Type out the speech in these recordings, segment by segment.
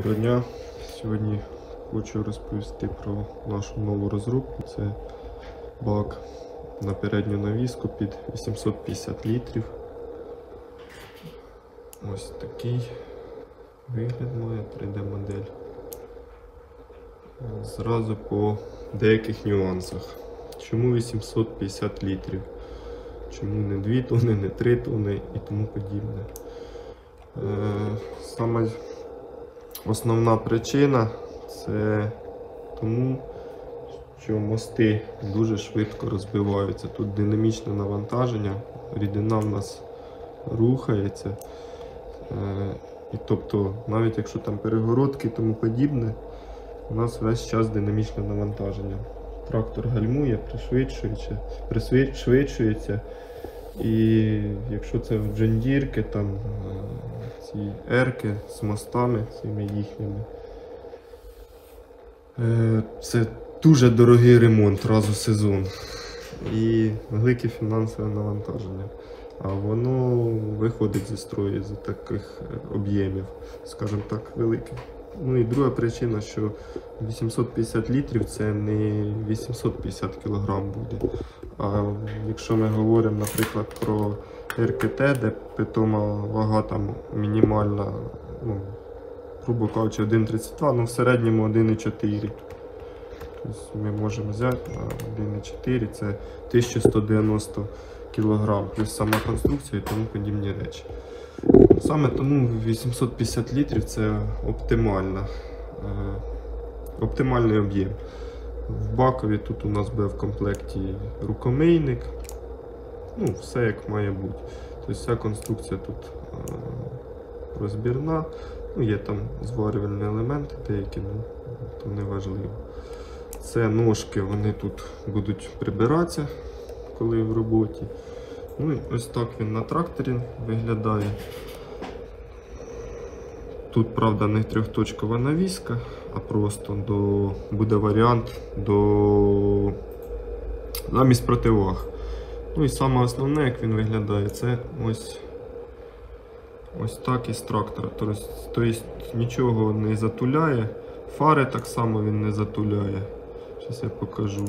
Доброго дня. Сьогодні хочу розповісти про нашу нову розробку. Це бак на передню навіску під 850 літрів. Ось такий вигляд має 3D модель. Зразу по деяких нюансах. Чому 850 літрів? Чому не 2 тони, не 3 тони і тому подібне. Е, Саме Основна причина це тому, що мости дуже швидко розбиваються. Тут динамічне навантаження, рідина в нас рухається. Е, І тобто, навіть якщо там перегородки і тому подібне, у нас весь час динамічне навантаження. Трактор гальмує, пришвидшується, пришвидшується. І якщо це в джондірки, там е, ці ерки з мостами цими їхніми, е, це дуже дорогий ремонт раз у сезон і велике фінансове навантаження. А воно виходить зі строю з таких е, об'ємів, скажімо так, великих. Ну і друга причина, що 850 літрів це не 850 кг буде. А якщо ми говоримо, наприклад, про РКТ, де питома вага там мінімальна, ну, грубо кажучи, 1,32, ну в середньому 1,4. Тобто ми можемо взяти на 1,4 це 1190 кг, плюс сама конструкція і тому подібні речі. Саме тому 850 літрів це оптимальна, е, оптимальний об'єм. В бакові тут у нас буде в комплекті рукомийник. Ну, все як має бути. Тобто вся конструкція тут е, розбірна. Ну, є там зварювальні елементи деякі, ну, то не важливо. Це ножки, вони тут будуть прибиратися, коли в роботі. Ну і ось так він на тракторі виглядає. Тут, правда, не трьохточкова навіска, а просто до, буде варіант до замість противаг. Ну і саме основне, як він виглядає, це ось ось так із трактора. Тобто, нічого не затуляє. Фари так само він не затуляє. Зараз я покажу.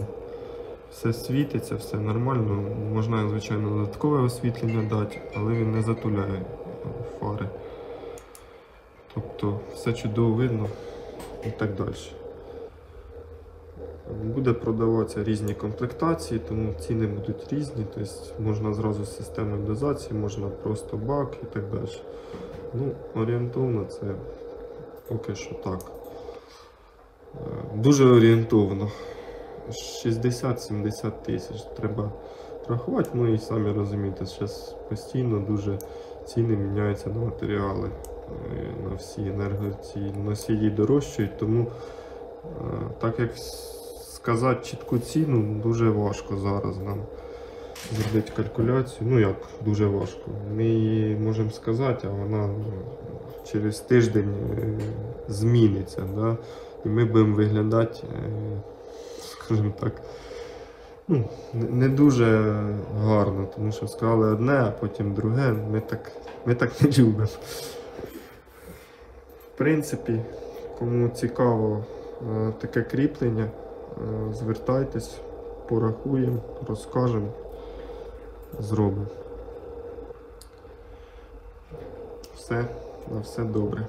Все світиться, все нормально. Можна, звичайно, додаткове освітлення дати, але він не затуляє фари. Тобто все чудово видно і так далі. Буде продаватися різні комплектації, тому ціни будуть різні. Тобто можна зразу з системою дозації, можна просто бак і так далі. Ну, орієнтовно це поки що так. Е, Дуже орієнтовно. 60-70 тисяч треба рахувати, ну і самі розумієте, зараз постійно дуже ціни міняються на матеріали, е, на всі енерго, ці носії дорожчають, тому е, так як сказати чітку ціну дуже важко зараз нам зробити калькуляцію. Ну як дуже важко. Ми її можемо сказати, а вона ну, через тиждень е, зміниться. Да? І ми будемо виглядати, скажімо так, ну, не- дуже гарно, тому що сказали одне, а потім друге. Ми так, ми так не любимо. В принципі, кому цікаво е, таке кріплення, е, звертайтесь, порахуємо, розкажемо, зробимо. Все, на все добре.